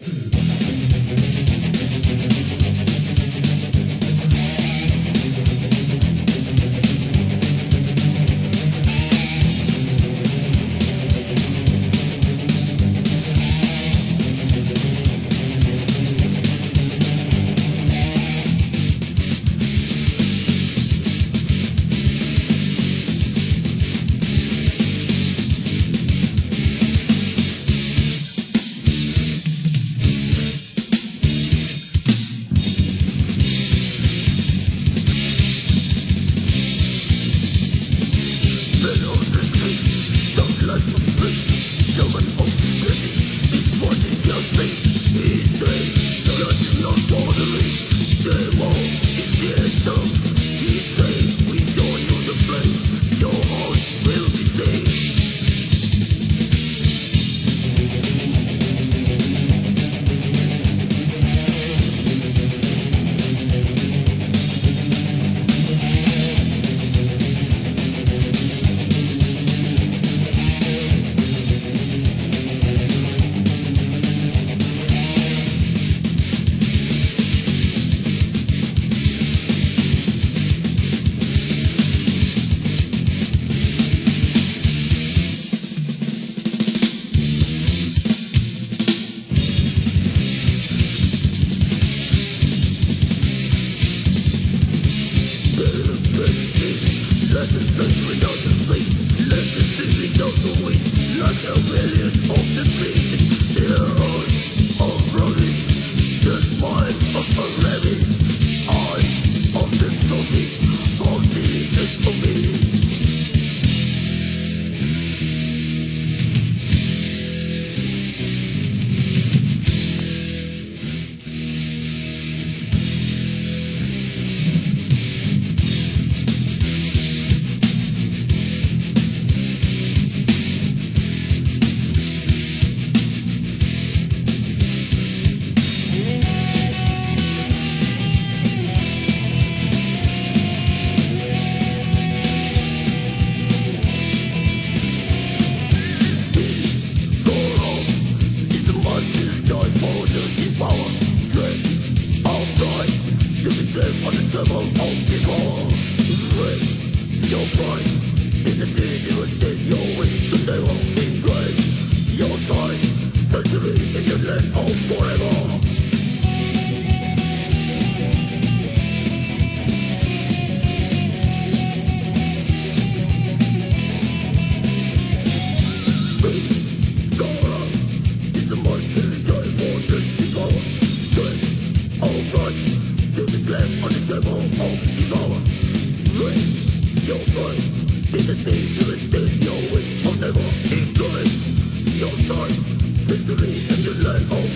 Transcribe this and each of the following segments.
Mm-hmm. Like a million of the street. invincible old people Break your pride In the deed you your way To they your side Century in your land of forever Alright to the on the table of devour. Raise your voice, will irrespect, your wish of never enjoy. Your time, victory, and your life,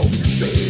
Oh. your.